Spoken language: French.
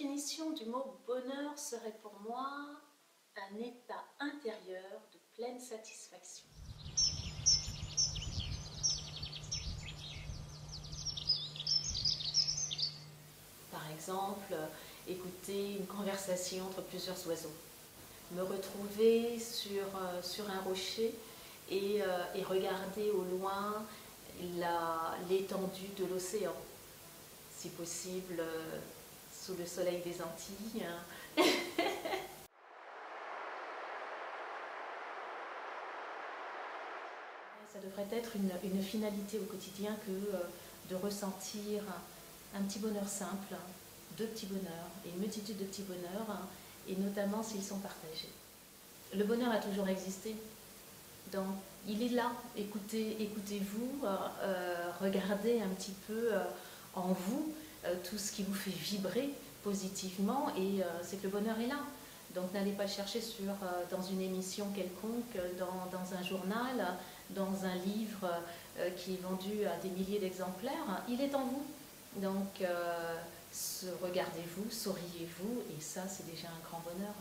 définition du mot bonheur serait pour moi un état intérieur de pleine satisfaction. Par exemple, écouter une conversation entre plusieurs oiseaux, me retrouver sur, euh, sur un rocher et, euh, et regarder au loin l'étendue de l'océan, si possible euh, le soleil des Antilles. Ça devrait être une, finalité au quotidien que de ressentir un petit bonheur simple, deux petits bonheurs et une multitude de petits bonheurs, et notamment s'ils sont partagés. Le bonheur a toujours existé, donc il est là, écoutez, écoutez-vous, euh, euh, regardez un petit peu euh, en vous tout ce qui vous fait vibrer positivement, et c'est que le bonheur est là. Donc n'allez pas chercher sur, dans une émission quelconque, dans, dans, un journal, dans un livre qui est vendu à des milliers d'exemplaires, il est en vous. Donc, euh, regardez-vous, souriez-vous, et ça, c'est déjà un grand bonheur.